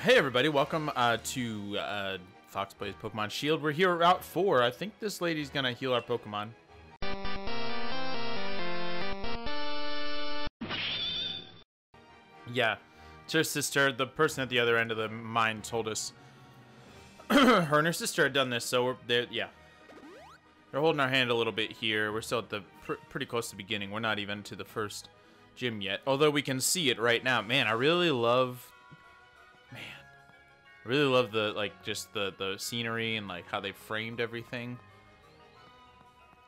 Hey everybody, welcome uh, to uh, Fox Plays Pokemon Shield. We're here at Route 4. I think this lady's gonna heal our Pokemon. Yeah, it's her sister. The person at the other end of the mine told us her and her sister had done this, so we're there. Yeah, they're holding our hand a little bit here. We're still at the pr pretty close to the beginning. We're not even to the first gym yet, although we can see it right now. Man, I really love. Man, I really love the like just the the scenery and like how they framed everything.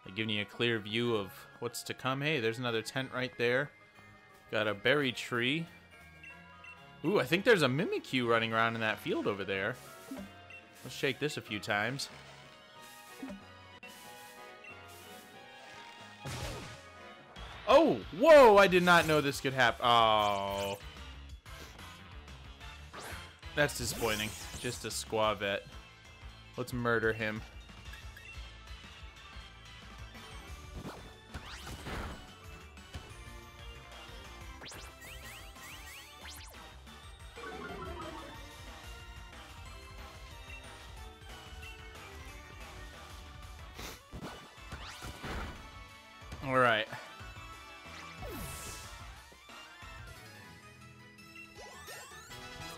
Like giving you a clear view of what's to come. Hey, there's another tent right there. Got a berry tree. Ooh, I think there's a Mimikyu running around in that field over there. Let's shake this a few times. Oh, whoa, I did not know this could happen. Oh. That's disappointing. Just a Skwovet. Let's murder him.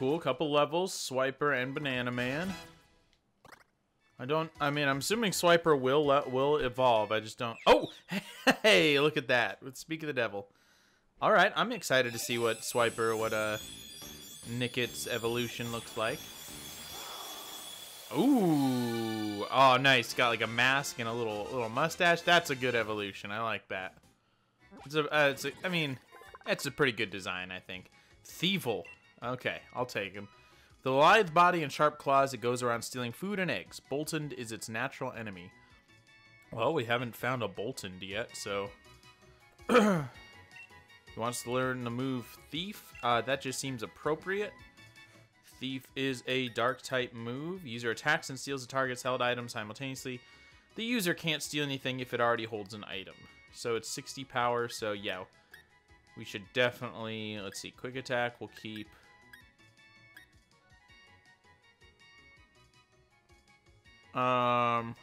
Cool, couple levels, Swiper and Banana Man. I don't, I mean, I'm assuming Swiper will let, will evolve, I just don't, oh, hey, look at that, speak of the devil. Alright, I'm excited to see what Swiper, what uh, Nickit's evolution looks like. Ooh, oh nice, got like a mask and a little little mustache, that's a good evolution, I like that. It's a, uh, it's a I mean, it's a pretty good design, I think. Thievul, Okay, I'll take him. The lithe body and sharp claws, it goes around stealing food and eggs. Boltund is its natural enemy. Well, we haven't found a Boltund yet, so... he wants to learn the move Thief. Uh, that just seems appropriate. Thief is a dark-type move. User attacks and steals a target's held item simultaneously. The user can't steal anything if it already holds an item. So it's 60 power, so yeah. We should definitely... Let's see, quick attack we'll keep... Um.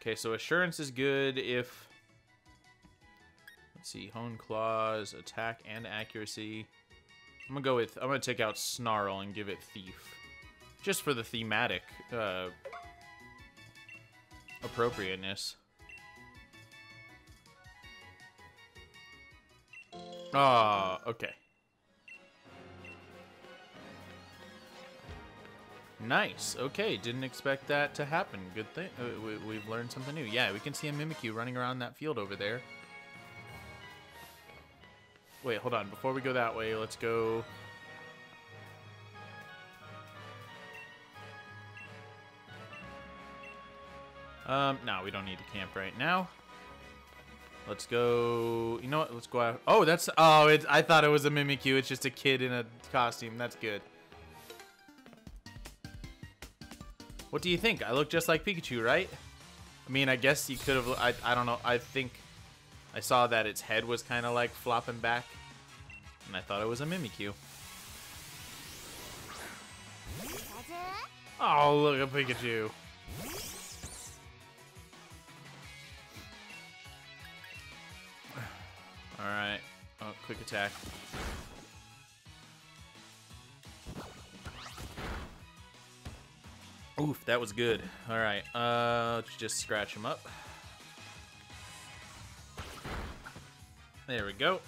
Okay, so assurance is good if. Let's see, hone claws, attack and accuracy. I'm gonna go with. I'm gonna take out snarl and give it thief, just for the thematic uh, appropriateness. Ah, okay. Nice. Okay, didn't expect that to happen. Good thing. Uh, we, have learned something new. Yeah, we can see a Mimikyu running around that field over there. Wait, hold on. Before we go that way, let's go... Um, no, we don't need to camp right now. Let's go... You know what? Let's go out... Oh, that's... Oh, it, I thought it was a Mimikyu. It's just a kid in a costume. That's good. What do you think? I look just like Pikachu, right? I mean, I guess you could have... I, I don't know. I think I saw that its head was kind of like flopping back. And I thought it was a Mimikyu. Oh, look at Pikachu. Alright. Oh, quick attack. Oof, that was good. All right, uh, let's just scratch him up. There we go.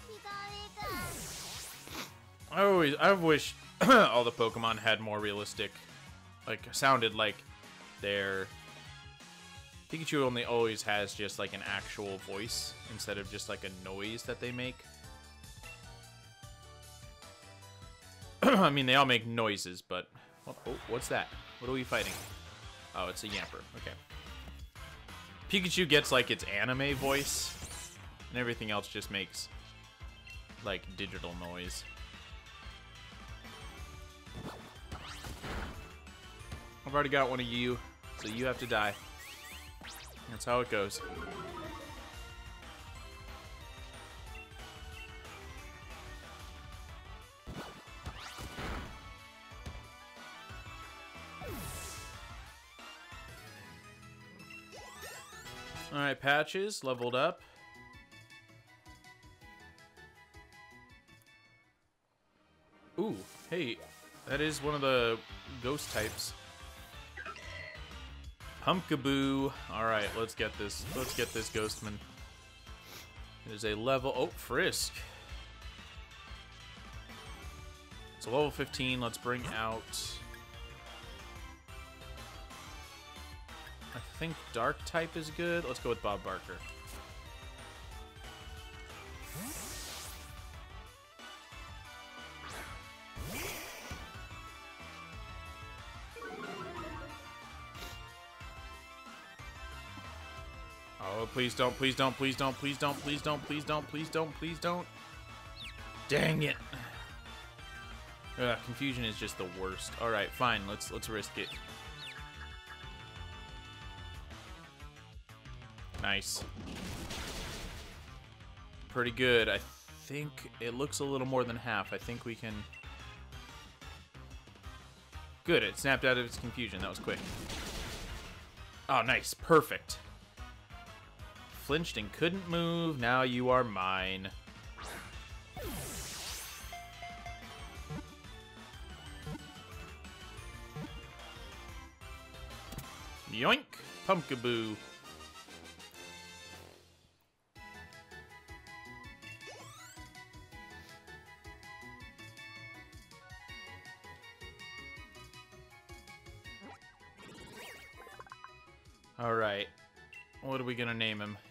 I always, I wish all the Pokemon had more realistic, like, sounded like their... Pikachu only always has just, like, an actual voice instead of just, like, a noise that they make. I mean, they all make noises, but... Oh, what's that? What are we fighting? Oh, it's a Yamper. Okay. Pikachu gets, like, its anime voice, and everything else just makes, like, digital noise. I've already got one of you, so you have to die. That's how it goes. Alright, Patches, leveled up. Ooh, hey, that is one of the ghost types. Pumpkaboo. Alright, let's get this. Let's get this Ghostman. There's a level... Oh, Frisk. So level 15, let's bring out... think Dark type is good. Let's go with Bob Barker. Oh, please don't, please don't, please don't, please don't, please don't, please don't, please don't, please don't. Dang it. Ugh, confusion is just the worst. All right, fine. Let's let's risk it. Nice. Pretty good. I think it looks a little more than half. I think we can... Good, it snapped out of its confusion. That was quick. Oh, nice. Perfect. Flinched and couldn't move. Now you are mine. Yoink! Pumpkaboo.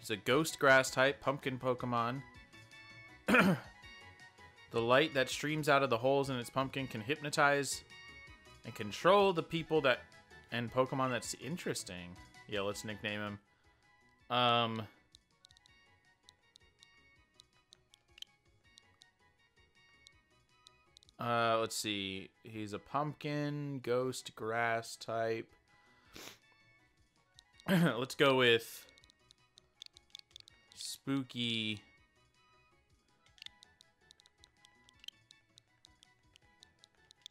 He's a ghost grass type, pumpkin Pokemon. the light that streams out of the holes in its pumpkin can hypnotize and control the people that and Pokemon that's interesting. Yeah, let's nickname him. Um Uh, let's see. He's a pumpkin, ghost, grass type. let's go with spooky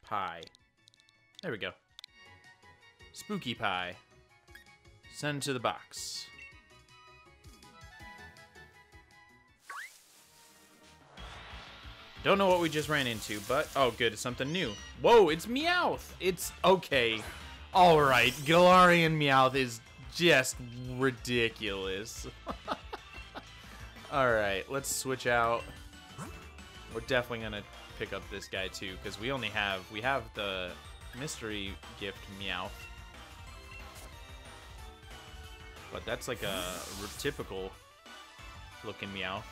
pie. There we go. Spooky pie. Send to the box. Don't know what we just ran into, but oh good, it's something new. Whoa, it's Meowth! It's okay. Alright, Galarian Meowth is just ridiculous. Alright, let's switch out. We're definitely gonna pick up this guy too, because we only have we have the mystery gift Meowth. But that's like a typical looking Meowth.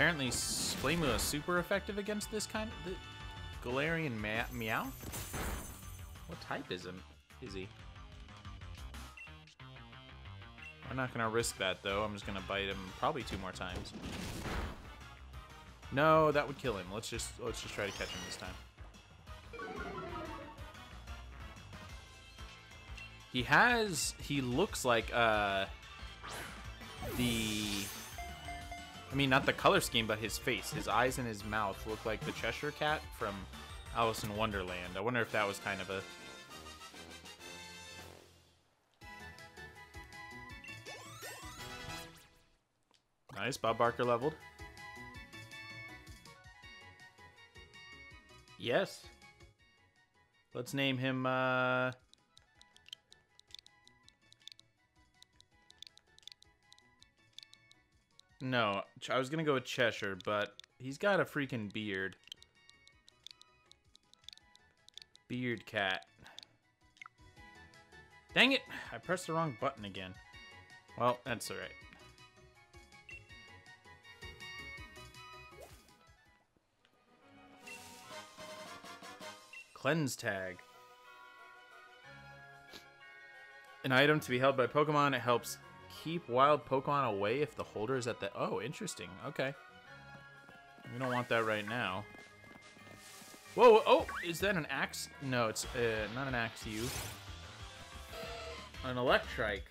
Apparently Flame Wheel is super effective against this kind of... Galarian Meow? What type is him? Is he? I'm not gonna risk that though. I'm just gonna bite him probably two more times. No, that would kill him. Let's just let's just try to catch him this time. He has he looks like uh the I mean, not the color scheme, but his face. His eyes and his mouth look like the Cheshire Cat from Alice in Wonderland. I wonder if that was kind of a... Nice, Bob Barker leveled. Yes. Let's name him, uh... No, I was gonna go with Cheshire, but he's got a freaking beard. Beard cat. Dang it! I pressed the wrong button again. Well, that's alright. Cleanse Tag. An item to be held by Pokemon. It helps keep wild Pokemon away if the holder is at the... Oh, interesting. Okay. We don't want that right now. Whoa, oh, is that an axe? No, it's uh, not an Axew. an Electrike.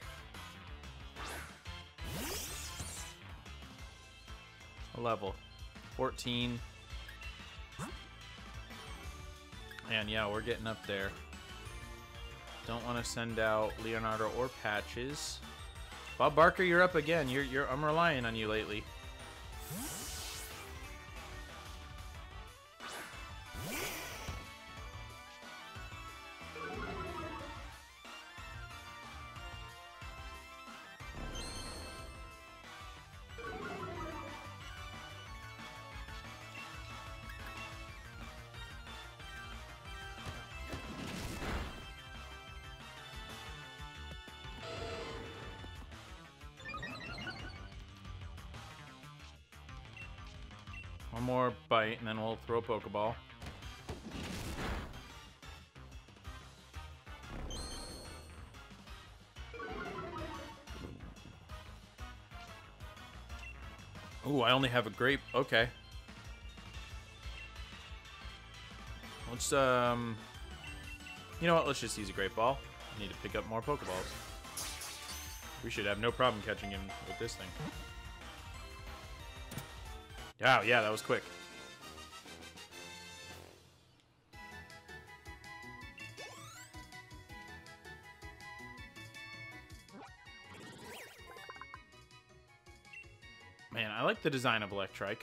A level. 14. And yeah, we're getting up there. Don't want to send out Leonardo or Patches. Bob Barker, you're up again. You're, you're, I'm relying on you lately. More bite, and then we'll throw a Pokeball. Ooh, I only have a Great. Okay. Let's, um... You know what? Let's just use a Great Ball. I need to pick up more Pokeballs. We should have no problem catching him with this thing. Yeah, yeah, that was quick. Like the design of Electrike.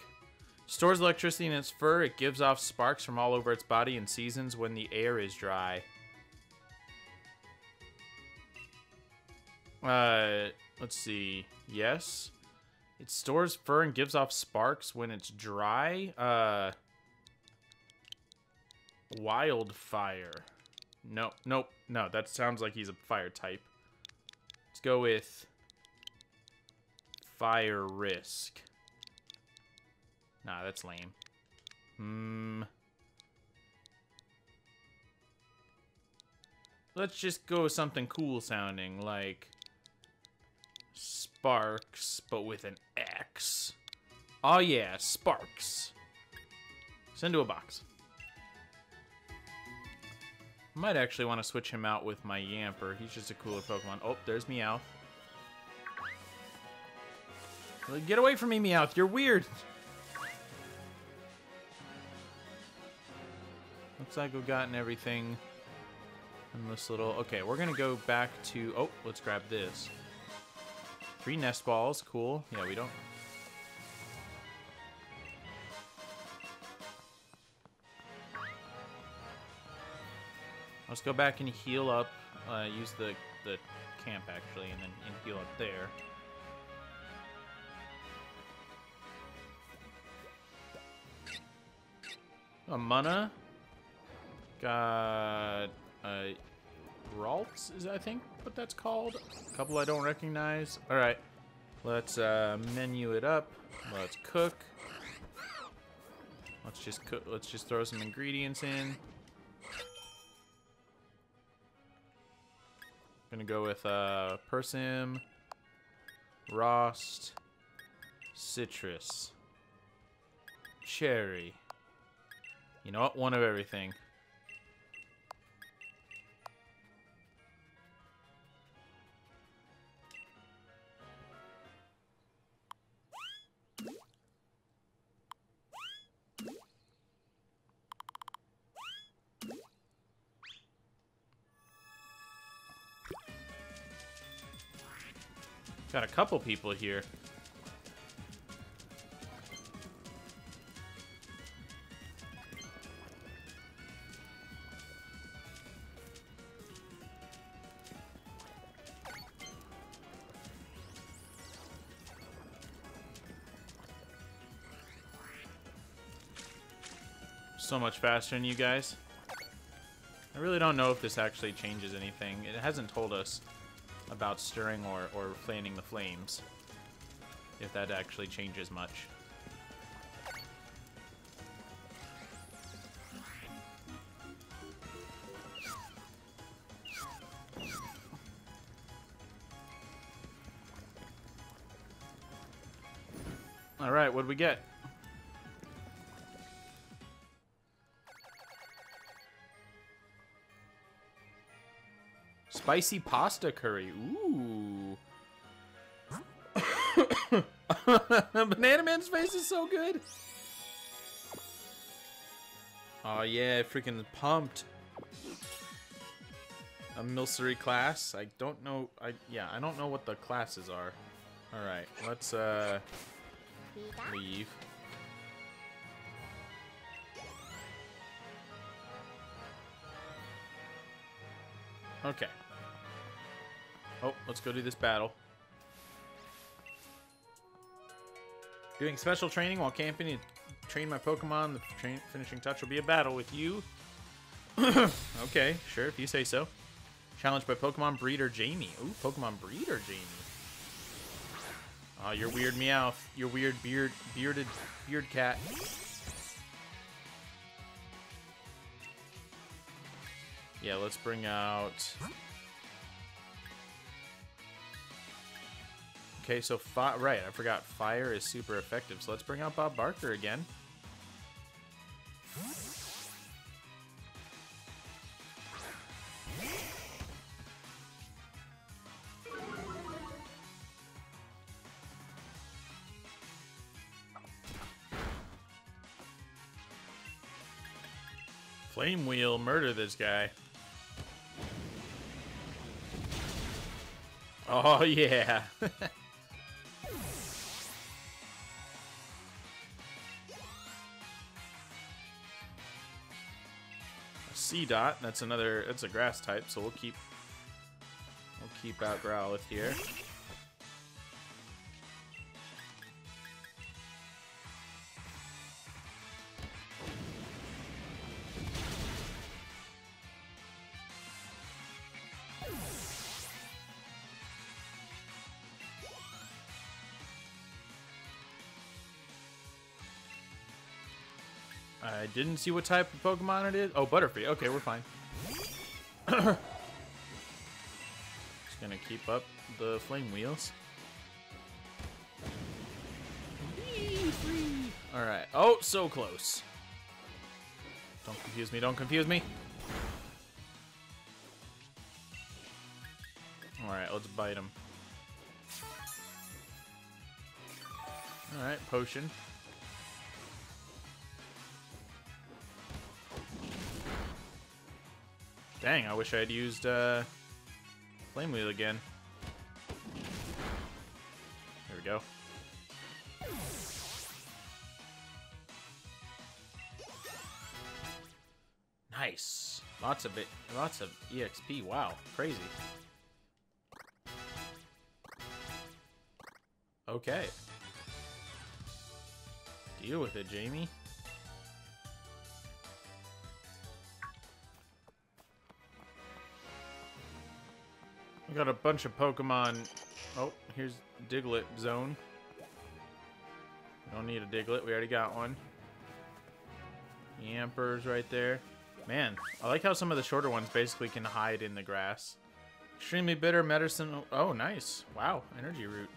Stores electricity in its fur. It gives off sparks from all over its body in seasons when the air is dry. Uh, let's see. Yes. It stores fur and gives off sparks when it's dry. Uh, wildfire. No, nope, no. That sounds like he's a fire type. Let's go with fire risk. Nah, that's lame. Hmm. Let's just go something cool sounding, like Sparks, but with an X. Oh yeah, Sparks. Send to a box. Might actually want to switch him out with my Yamper. He's just a cooler Pokemon. Oh, there's Meowth. Get away from me, Meowth. You're weird. Looks like we've gotten everything in this little... Okay, we're going to go back to... Oh, let's grab this. Three nest balls. Cool. Yeah, we don't... Let's go back and heal up. Uh, use the, the camp, actually, and then and heal up there. A mana. Got uh, Ralts, is I think what that's called. A couple I don't recognize. All right, let's uh, menu it up. Let's cook. Let's just cook. Let's just throw some ingredients in. Gonna go with uh, Persim, Rost, Citrus, Cherry. You know what? One of everything. Got a couple people here. So much faster than you guys. I really don't know if this actually changes anything. It hasn't told us about stirring or, or fanning the flames. If that actually changes much. Alright, what do we get? Spicy pasta curry. Ooh. Banana Man's face is so good. Oh yeah, freaking pumped. A Milcery class. I don't know. I yeah, I don't know what the classes are. All right, let's uh leave. Okay. Oh, let's go do this battle. Doing special training while camping to train my Pokemon. The train finishing touch will be a battle with you. okay, sure, if you say so. Challenged by Pokemon Breeder Jamie. Ooh, Pokemon Breeder Jamie. Oh, you're weird Meowth. You're weird beard bearded beard cat. Yeah, let's bring out Okay, so right, I forgot fire is super effective. So let's bring out Bob Barker again. Flame Wheel, murder this guy. Oh, yeah. Seedot, that's another, that's a grass type, so we'll keep, we'll keep out Growlithe here. I didn't see what type of Pokemon it is. Oh, Butterfree. Okay, we're fine. Just gonna keep up the flame wheels. Alright. Oh, so close. Don't confuse me, don't confuse me. Alright, let's bite him. Alright, potion. Dang, I wish I had used uh, Flame Wheel again. There we go. Nice. Lots of it. Lots of EXP. Wow. Crazy. Okay. Deal with it, Jamie. Got a bunch of Pokemon. Oh, here's Diglett zone. Don't need a Diglett. We already got one. Yamper's right there. Man, I like how some of the shorter ones basically can hide in the grass. Extremely bitter medicine. Oh, nice. Wow, energy root.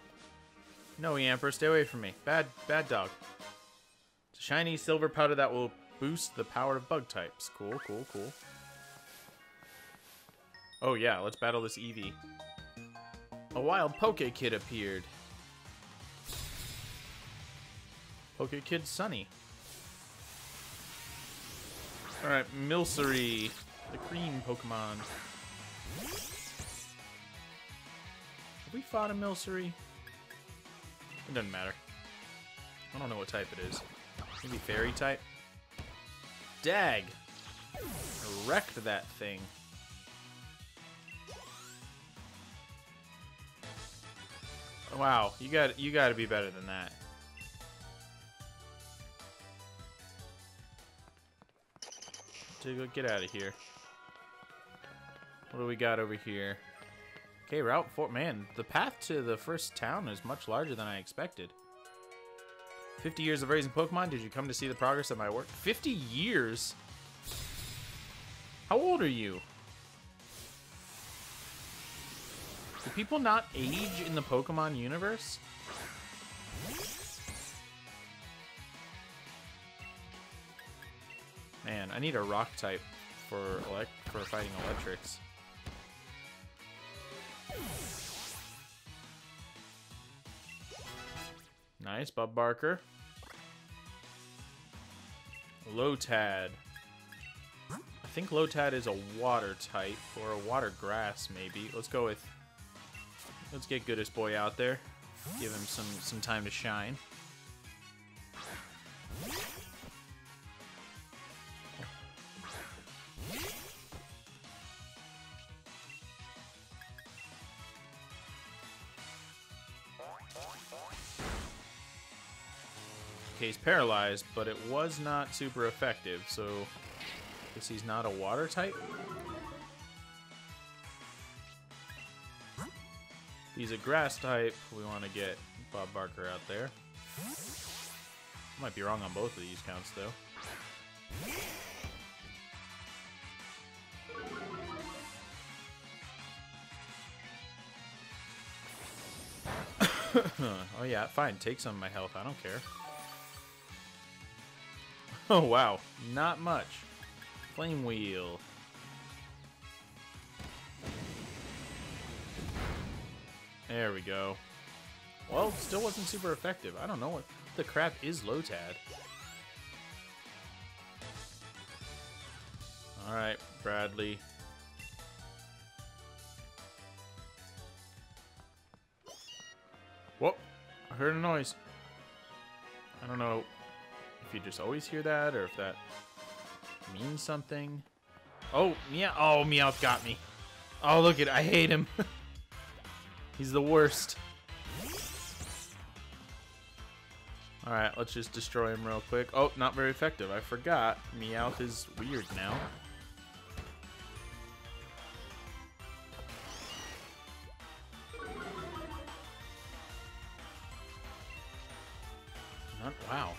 No, Yamper, stay away from me. Bad, bad dog. It's a shiny silver powder that will boost the power of bug types. Cool, cool, cool. Oh yeah, let's battle this Eevee. A wild Poke Kid appeared. Poke Kid Sunny. Alright, Milcery, the cream Pokemon. Have we fought a Milcery? It doesn't matter. I don't know what type it is. Maybe fairy type? Dag! Wrecked that thing. Wow, you got you got to be better than that. To get out of here. What do we got over here? Okay, Route 4. Man, the path to the first town is much larger than I expected. 50 years of raising Pokemon. Did you come to see the progress of my work? 50 years? How old are you? Do people not age in the Pokemon universe? Man, I need a rock type for elect for fighting electrics. Nice, Bub Barker. Lotad. I think Lotad is a water type, or a water grass, maybe. Let's go with Let's get Goodest Boy out there. Give him some, some time to shine. Okay, he's paralyzed, but it was not super effective, so I guess he's not a water type? He's a grass type, we want to get Bob Barker out there. Might be wrong on both of these counts, though. oh yeah, fine. Take some of my health. I don't care. Oh wow, not much. Flame wheel. There we go. Well, still wasn't super effective. I don't know what the crap is Lotad. Alright, Bradley. Whoa, I heard a noise. I don't know if you just always hear that or if that means something. Oh, Meow. Oh, Meowth got me. Oh, look at I hate him. He's the worst. Alright, let's just destroy him real quick. Oh, not very effective. I forgot. Meowth is weird now. Not, wow.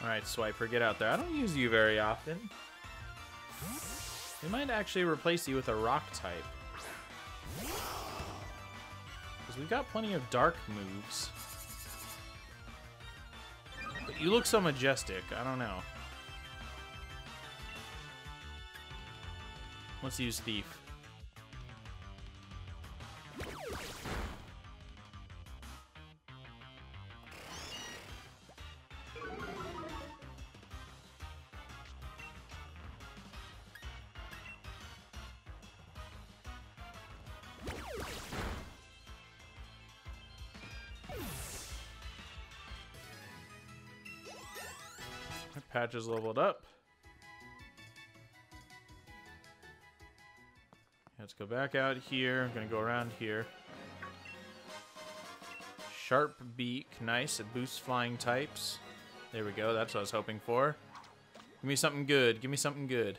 Alright, Swiper, get out there. I don't use you very often. We might actually replace you with a rock type. Because we've got plenty of dark moves. But you look so majestic. I don't know. Let's use Thief. Patch is leveled up. Let's go back out here. I'm gonna go around here. Sharp beak, nice. It boosts flying types. There we go. That's what I was hoping for. Give me something good. Give me something good.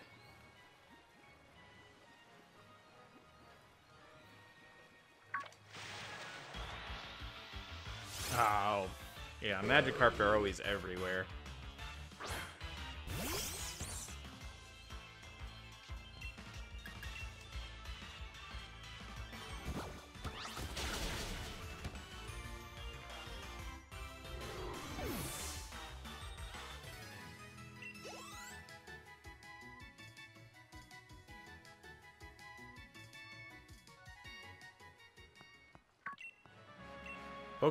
Oh, yeah. Magikarp are always everywhere.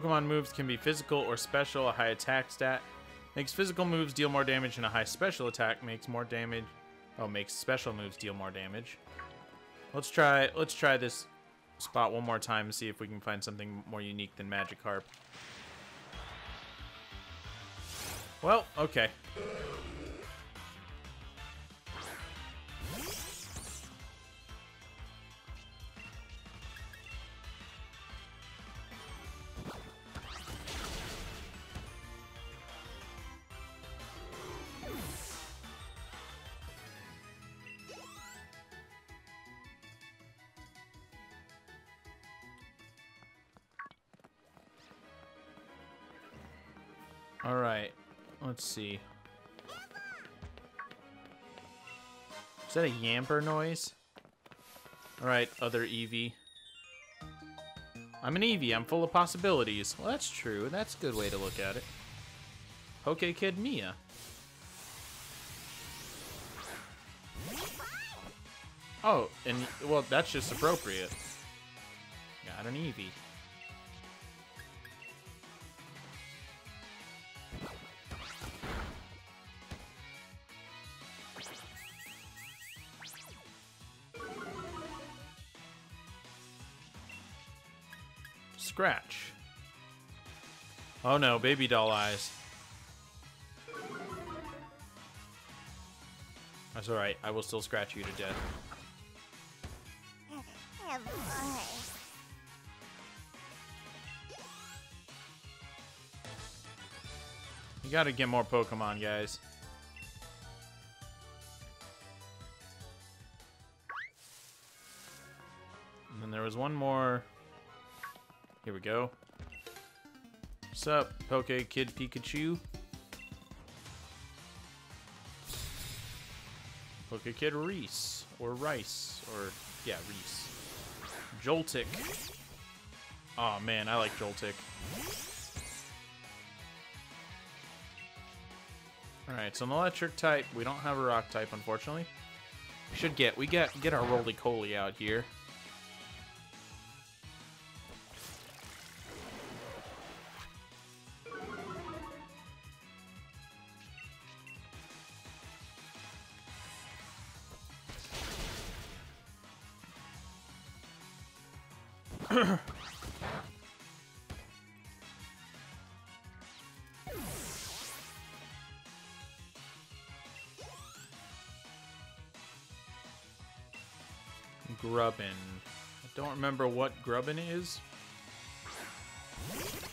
Pokemon moves can be physical or special. A high attack stat makes physical moves deal more damage, and a high special attack makes more damage. Oh, makes special moves deal more damage. Let's try. Let's try this spot one more time and see if we can find something more unique than Magikarp. Well, okay. See. Is that a Yamper noise? Alright, other Eevee. I'm an Eevee. I'm full of possibilities. Well, that's true. That's a good way to look at it. Poke Kid Mia. Oh, and, well, that's just appropriate. Got an Eevee. Scratch. Oh no, baby doll eyes. That's alright, I will still scratch you to death. You gotta get more Pokemon, guys. And then there was one more. Here we go. What's up, Poke Kid Pikachu? Poke Kid Reese. Or Rice. Or, yeah, Reese. Joltik. Oh man, I like Joltik. Alright, so an electric type. We don't have a rock type, unfortunately. We should get, we get, get our Rolycoly out here. Grubbin. I don't remember what Grubbin is. It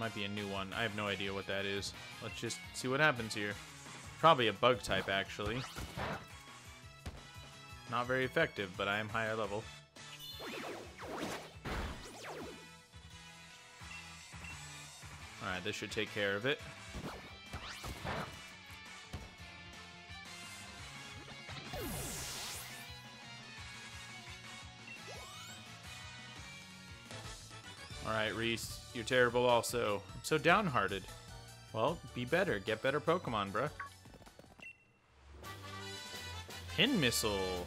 might be a new one. I have no idea what that is. Let's just see what happens here. Probably a bug type, actually. Not very effective, but I am higher level. Alright, this should take care of it. Reese. You're terrible also. I'm so downhearted. Well, be better. Get better Pokemon, bruh. Pin Missile.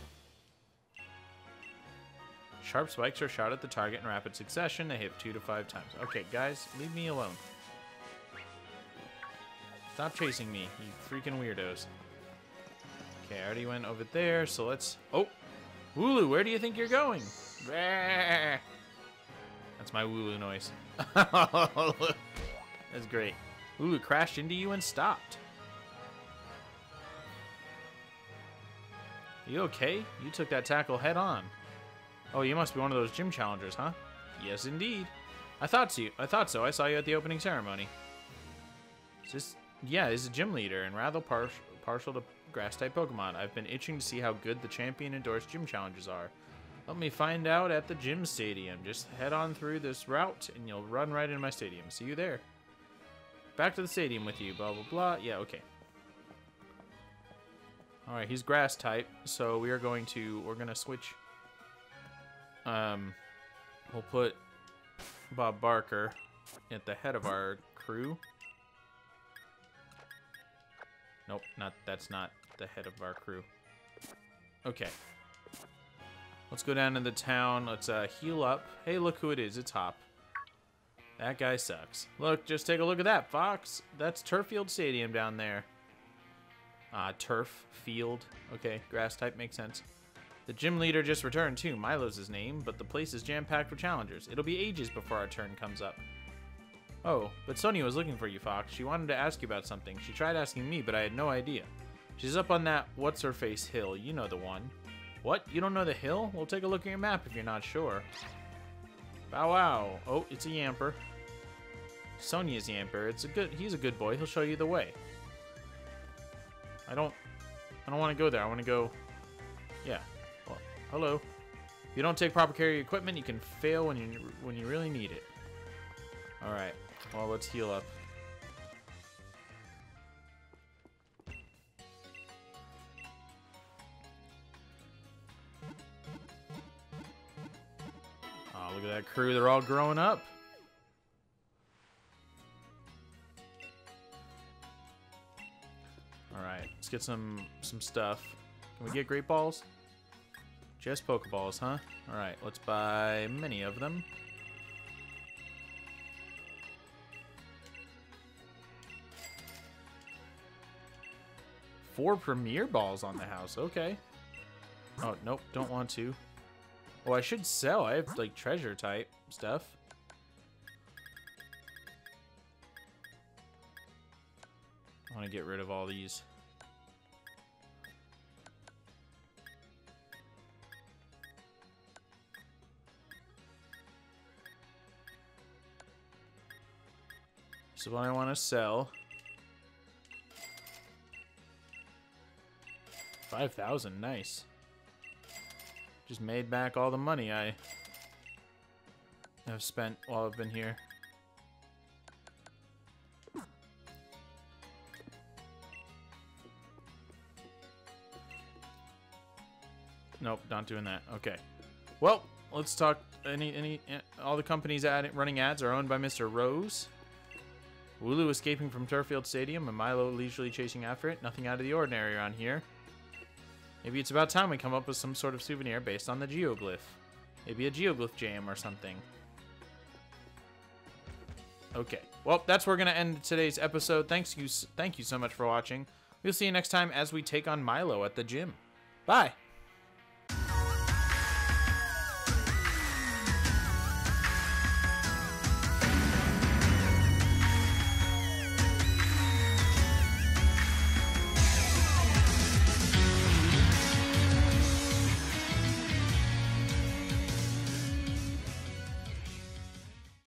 Sharp spikes are shot at the target in rapid succession. They hit two to five times. Okay, guys, leave me alone. Stop chasing me, you freaking weirdos. Okay, I already went over there, so let's... Oh! Wooloo, where do you think you're going? That's my Wooloo noise. That's great. Wooloo crashed into you and stopped. You okay? You took that tackle head on. Oh, you must be one of those gym challengers, huh? Yes, indeed. I thought so. I thought so. I saw you at the opening ceremony. Is this... Yeah, he's a gym leader and rather par partial to grass-type Pokemon. I've been itching to see how good the champion-endorsed gym challenges are. Let me find out at the gym stadium. Just head on through this route and you'll run right into my stadium. See you there. Back to the stadium with you, blah, blah, blah. Yeah, okay. Alright, he's grass type, so we are going to, we're going to switch um, we'll put Bob Barker at the head of our crew. Nope, not that's not the head of our crew. Okay. Let's go down to the town. Let's uh, heal up. Hey, look who it is. It's Hop. That guy sucks. Look, just take a look at that, Fox. That's Turffield Stadium down there. Uh, turf field. Okay, grass type makes sense. The gym leader just returned too. Milo's his name, but the place is jam-packed with challengers. It'll be ages before our turn comes up. Oh, but Sonia was looking for you, Fox. She wanted to ask you about something. She tried asking me, but I had no idea. She's up on that what's-her-face hill. You know the one. What? You don't know the hill? Well, take a look at your map if you're not sure. Bow wow. Oh, it's a Yamper. Sonia's Yamper. It's a good. He's a good boy. He'll show you the way. I don't. I don't want to go there. I want to go. Yeah. Hello. If you don't take proper care of your equipment, you can fail when you when you really need it. All right. Well, let's heal up. Look at that crew. They're all growing up. All right. Let's get some some stuff. Can we get great balls? Just Pokeballs, huh? Alright, let's buy many of them. Four Premier Balls on the house, okay. Oh, nope, don't want to. Oh, I should sell. I have, like, treasure type stuff. I want to get rid of all these. So what I want to sell. 5,000, nice. Just made back all the money I have spent while I've been here. Nope, not doing that. Okay. Well, let's talk. Any, any, eh, all the companies ad, running ads are owned by Mr. Rose. Wooloo escaping from Turffield Stadium and Milo leisurely chasing after it. Nothing out of the ordinary around here. Maybe it's about time we come up with some sort of souvenir based on the geoglyph. Maybe a geoglyph jam or something. Okay. Well, that's where we're going to end today's episode. Thanks you, thank you so much for watching. We'll see you next time as we take on Milo at the gym. Bye!